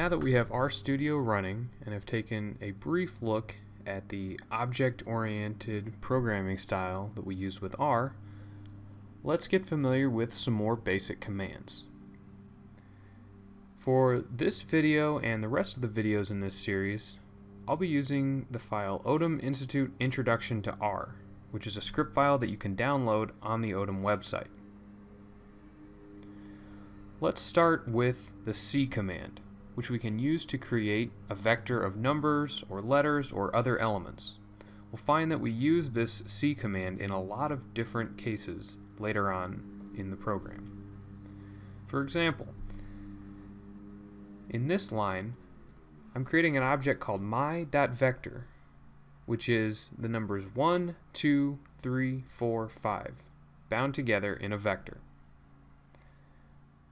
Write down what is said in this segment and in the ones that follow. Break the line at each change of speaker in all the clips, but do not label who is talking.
Now that we have RStudio running and have taken a brief look at the object-oriented programming style that we use with R, let's get familiar with some more basic commands. For this video and the rest of the videos in this series, I'll be using the file Odum Institute Introduction to R, which is a script file that you can download on the Odum website. Let's start with the C command which we can use to create a vector of numbers or letters or other elements. We'll find that we use this C command in a lot of different cases later on in the program. For example, in this line, I'm creating an object called my.vector, which is the numbers 1, 2, 3, 4, 5, bound together in a vector.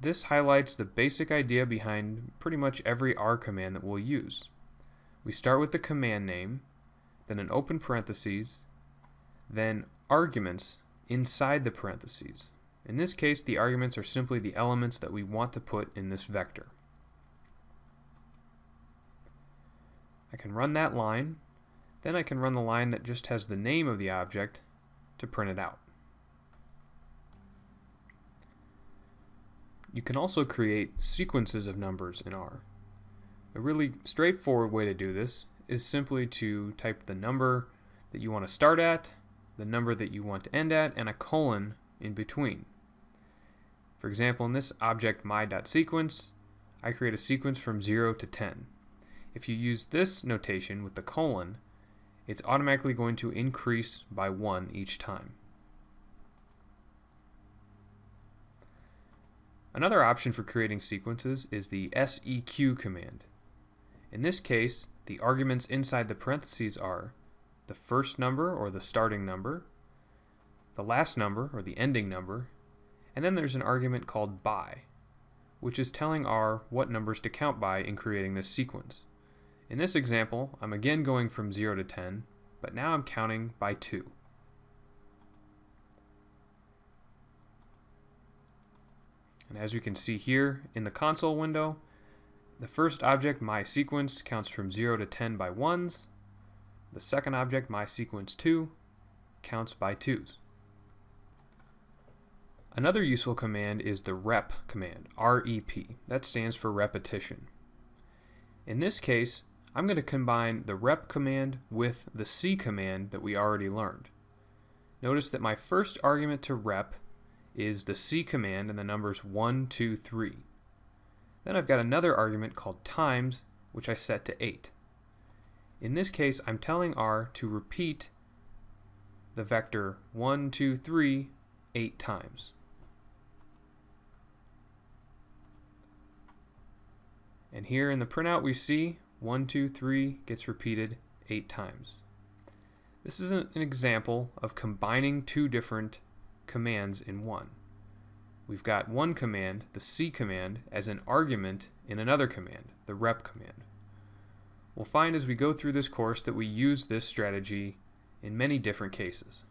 This highlights the basic idea behind pretty much every R command that we'll use. We start with the command name, then an open parentheses, then arguments inside the parentheses. In this case, the arguments are simply the elements that we want to put in this vector. I can run that line, then I can run the line that just has the name of the object to print it out. You can also create sequences of numbers in R. A really straightforward way to do this is simply to type the number that you want to start at, the number that you want to end at, and a colon in between. For example, in this object my.sequence, I create a sequence from 0 to 10. If you use this notation with the colon, it's automatically going to increase by 1 each time. Another option for creating sequences is the seq command. In this case, the arguments inside the parentheses are the first number or the starting number, the last number or the ending number, and then there's an argument called by, which is telling R what numbers to count by in creating this sequence. In this example, I'm again going from 0 to 10, but now I'm counting by 2. And as you can see here in the console window, the first object, mySequence, counts from 0 to 10 by 1s. The second object, mySequence2, counts by 2s. Another useful command is the rep command, REP. That stands for repetition. In this case, I'm going to combine the rep command with the C command that we already learned. Notice that my first argument to rep is the C command and the numbers 1, 2, 3. Then I've got another argument called times, which I set to 8. In this case, I'm telling R to repeat the vector 1, 2, 3 8 times. And here in the printout we see 1, 2, 3 gets repeated 8 times. This is an example of combining two different commands in one. We've got one command, the C command, as an argument in another command, the rep command. We'll find as we go through this course that we use this strategy in many different cases.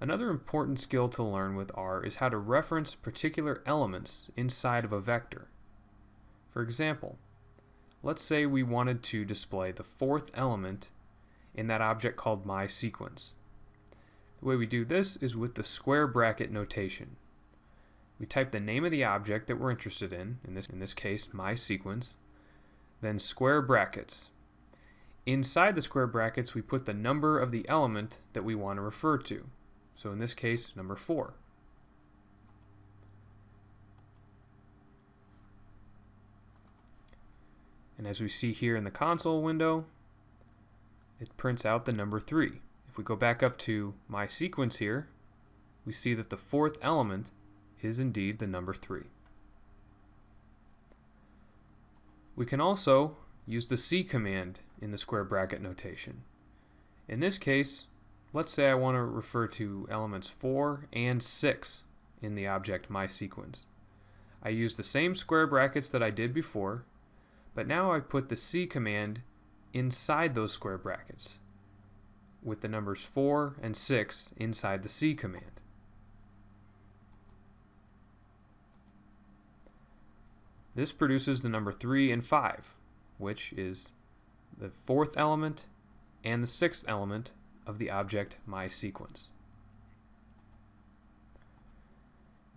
Another important skill to learn with R is how to reference particular elements inside of a vector. For example, let's say we wanted to display the fourth element in that object called mySequence. The way we do this is with the square bracket notation. We type the name of the object that we're interested in, in this, in this case mySequence, then square brackets. Inside the square brackets we put the number of the element that we want to refer to. So in this case, number 4. And as we see here in the console window, it prints out the number 3. If we go back up to mySequence here, we see that the fourth element is indeed the number 3. We can also use the C command in the square bracket notation. In this case, let's say I want to refer to elements 4 and 6 in the object mySequence. I use the same square brackets that I did before, but now I put the C command inside those square brackets with the numbers 4 and 6 inside the C command. this produces the number 3 and 5, which is the fourth element and the sixth element of the object mySequence.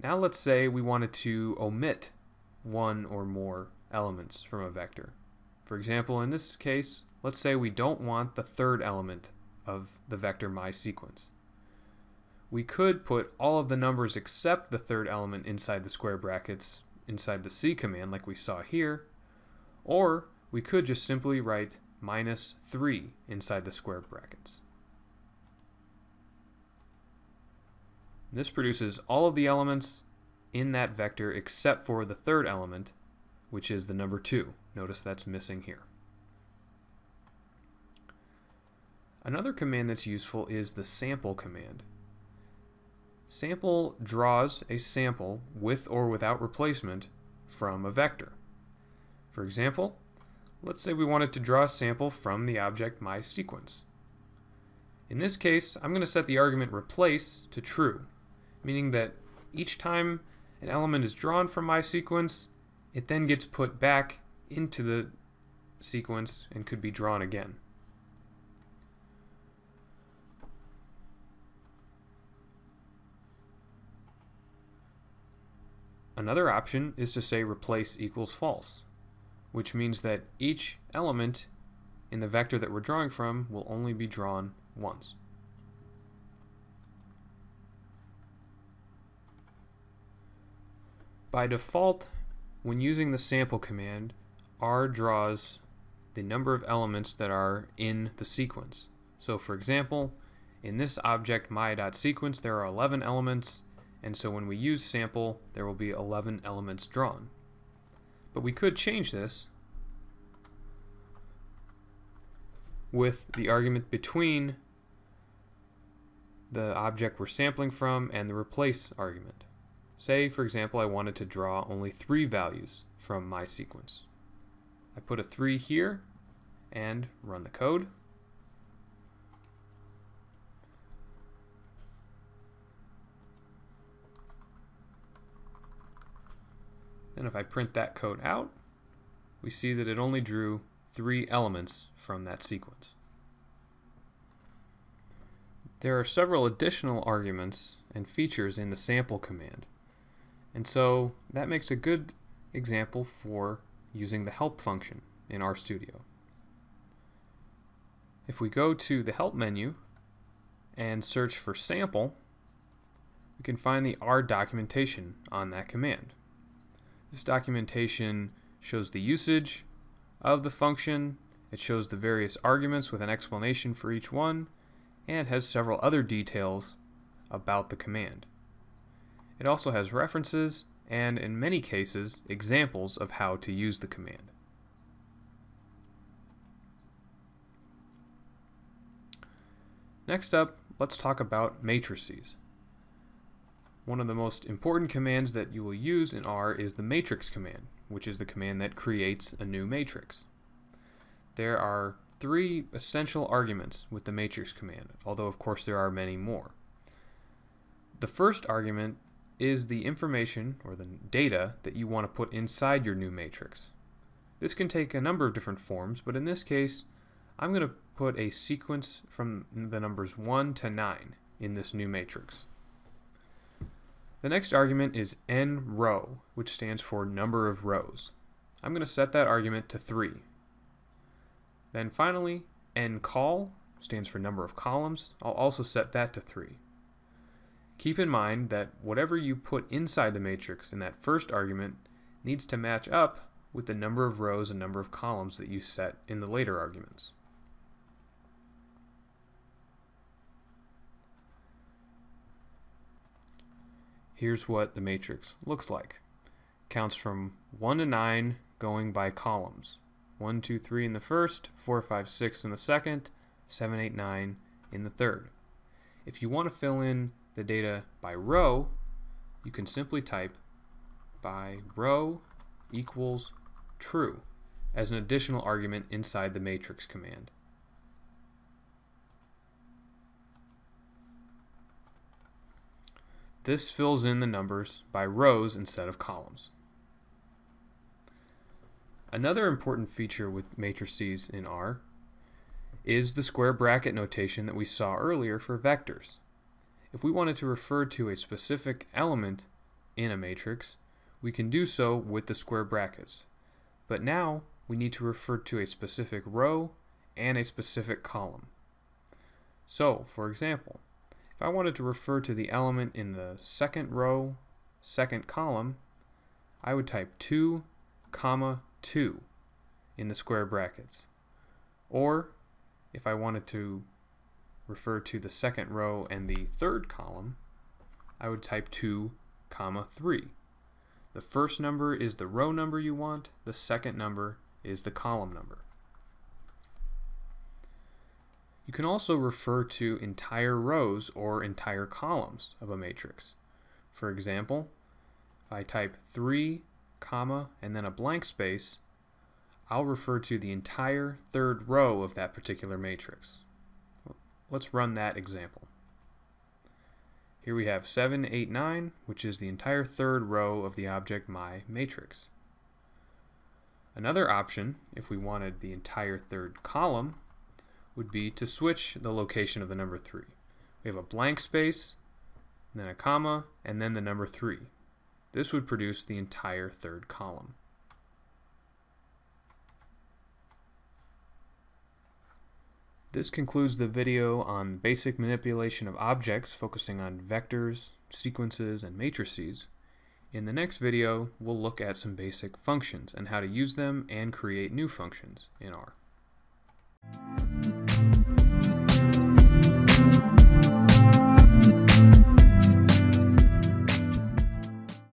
Now let's say we wanted to omit one or more elements from a vector. For example, in this case, let's say we don't want the third element of the vector my sequence. We could put all of the numbers except the third element inside the square brackets inside the C command like we saw here, or we could just simply write minus 3 inside the square brackets. This produces all of the elements in that vector except for the third element, which is the number 2. Notice that's missing here. Another command that's useful is the sample command. Sample draws a sample with or without replacement from a vector. For example, let's say we wanted to draw a sample from the object mySequence. In this case, I'm going to set the argument replace to true, meaning that each time an element is drawn from mySequence, it then gets put back into the sequence and could be drawn again. Another option is to say replace equals false, which means that each element in the vector that we're drawing from will only be drawn once. By default, when using the sample command, R draws the number of elements that are in the sequence. So for example, in this object my.sequence there are 11 elements and so when we use sample, there will be 11 elements drawn. But we could change this with the argument between the object we're sampling from and the replace argument. Say, for example, I wanted to draw only three values from my sequence. I put a 3 here and run the code. Then if I print that code out, we see that it only drew three elements from that sequence. There are several additional arguments and features in the sample command. And so that makes a good example for using the help function in RStudio. If we go to the help menu and search for sample, we can find the R documentation on that command. This documentation shows the usage of the function, it shows the various arguments with an explanation for each one, and has several other details about the command. It also has references and, in many cases, examples of how to use the command. Next up, let's talk about matrices. One of the most important commands that you will use in R is the matrix command, which is the command that creates a new matrix. There are three essential arguments with the matrix command, although of course there are many more. The first argument is the information or the data that you want to put inside your new matrix. This can take a number of different forms, but in this case, I'm going to put a sequence from the numbers 1 to 9 in this new matrix. The next argument is nrow, which stands for number of rows. I'm going to set that argument to 3. Then finally, ncol stands for number of columns. I'll also set that to 3. Keep in mind that whatever you put inside the matrix in that first argument needs to match up with the number of rows and number of columns that you set in the later arguments. Here's what the matrix looks like. Counts from 1 to 9 going by columns. 1, 2, 3 in the first, 4, 5, 6 in the second, 7, 8, 9 in the third. If you want to fill in the data by row, you can simply type by row equals true as an additional argument inside the matrix command. This fills in the numbers by rows instead of columns. Another important feature with matrices in R is the square bracket notation that we saw earlier for vectors. If we wanted to refer to a specific element in a matrix, we can do so with the square brackets. But now we need to refer to a specific row and a specific column. So, for example, if I wanted to refer to the element in the second row, second column, I would type 2, comma 2 in the square brackets. Or if I wanted to refer to the second row and the third column, I would type 2, comma 3. The first number is the row number you want, the second number is the column number. You can also refer to entire rows or entire columns of a matrix. For example, if I type 3, comma, and then a blank space, I'll refer to the entire third row of that particular matrix. Let's run that example. Here we have 7, 8, 9, which is the entire third row of the object my matrix. Another option, if we wanted the entire third column, would be to switch the location of the number 3. We have a blank space, then a comma, and then the number 3. This would produce the entire third column. This concludes the video on basic manipulation of objects focusing on vectors, sequences, and matrices. In the next video, we'll look at some basic functions and how to use them and create new functions in R.